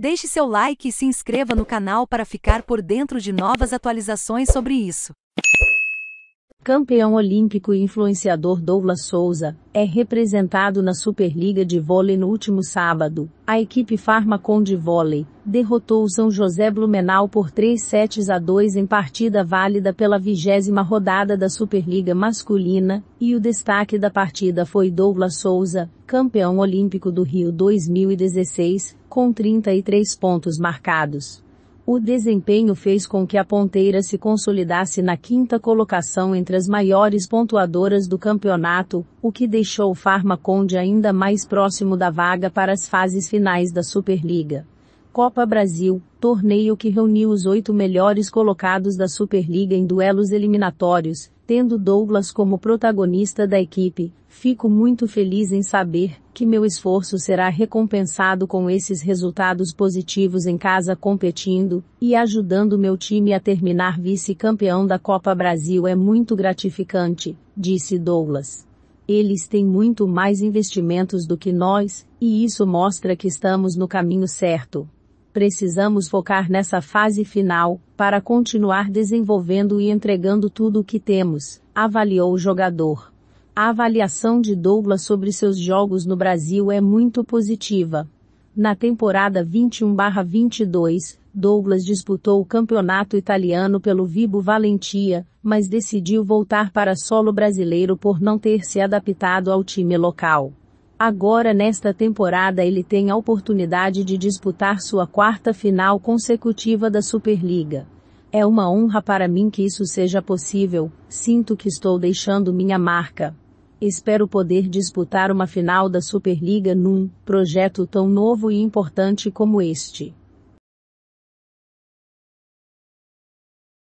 Deixe seu like e se inscreva no canal para ficar por dentro de novas atualizações sobre isso. Campeão olímpico e influenciador Douglas Souza é representado na Superliga de Vôlei no último sábado. A equipe Farmacon de Vôlei derrotou o São José Blumenau por 3 sets a 2 em partida válida pela vigésima rodada da Superliga masculina, e o destaque da partida foi Douglas Souza, campeão olímpico do Rio 2016, com 33 pontos marcados. O desempenho fez com que a ponteira se consolidasse na quinta colocação entre as maiores pontuadoras do campeonato, o que deixou o Farmaconde ainda mais próximo da vaga para as fases finais da Superliga. Copa Brasil, torneio que reuniu os oito melhores colocados da Superliga em duelos eliminatórios, tendo Douglas como protagonista da equipe, fico muito feliz em saber que meu esforço será recompensado com esses resultados positivos em casa competindo e ajudando meu time a terminar vice-campeão da Copa Brasil é muito gratificante, disse Douglas. Eles têm muito mais investimentos do que nós, e isso mostra que estamos no caminho certo. Precisamos focar nessa fase final, para continuar desenvolvendo e entregando tudo o que temos, avaliou o jogador. A avaliação de Douglas sobre seus jogos no Brasil é muito positiva. Na temporada 21/22, Douglas disputou o campeonato italiano pelo Vibo Valentia, mas decidiu voltar para solo brasileiro por não ter se adaptado ao time local. Agora nesta temporada ele tem a oportunidade de disputar sua quarta final consecutiva da Superliga. É uma honra para mim que isso seja possível, sinto que estou deixando minha marca. Espero poder disputar uma final da Superliga num projeto tão novo e importante como este.